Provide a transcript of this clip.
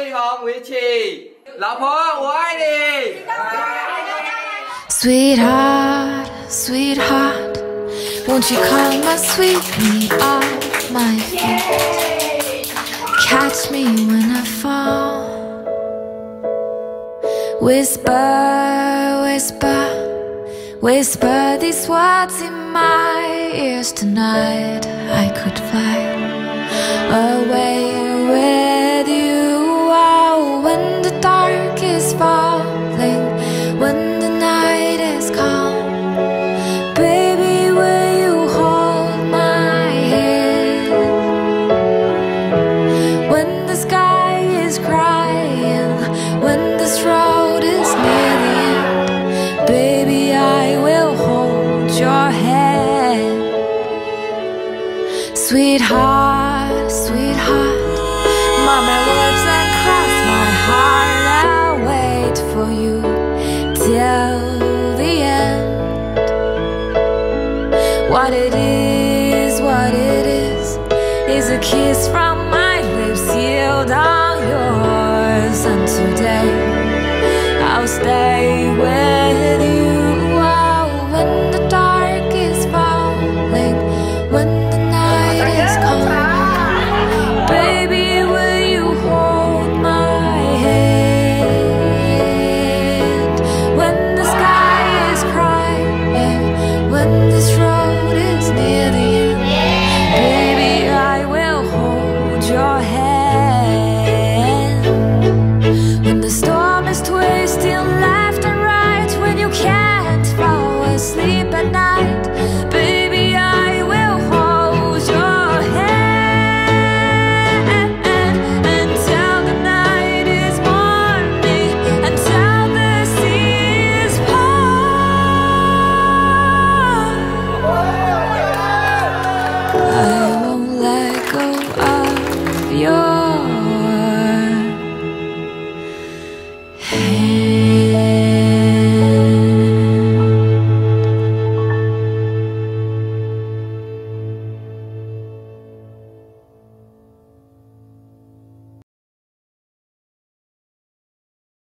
天气和辉煌一起，老婆我爱你。 Sweetheart, sweetheart, won't you come and sweep me off my feet? Catch me when I fall. Whisper, whisper, whisper these words in my ears tonight. I could fly away with Sweetheart, sweetheart, mama words that cross my heart. I'll wait for you till the end. What it is, what it is, is a kiss from my lips sealed on yours. And today I'll stay with your your